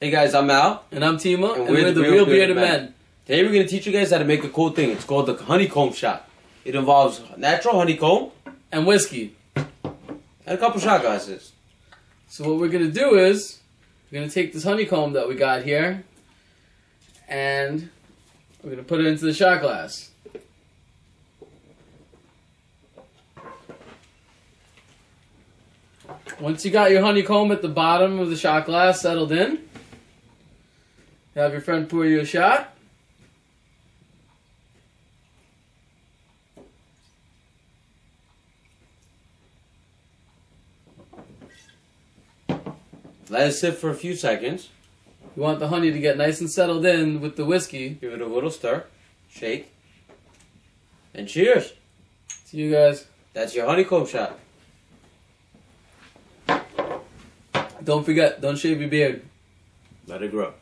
Hey guys, I'm Al. And I'm Tima, and, we're, the Real, Bearded Men. Today we're going to teach you guys how to make a cool thing. It's called the honeycomb shot. It involves natural honeycomb And whiskey. and a couple shot glasses. So what we're gonna do is, we're gonna take this honeycomb that we got here, and we're gonna put it into the shot glass. Once you got your honeycomb at the bottom of the shot glass settled in, have your friend pour you a shot. Let it sit for a few seconds. You want the honey to get nice and settled in with the whiskey. Give it a little stir. Shake. And cheers. See you guys. That's your honeycomb shot. Don't forget, don't shave your beard. Let it grow.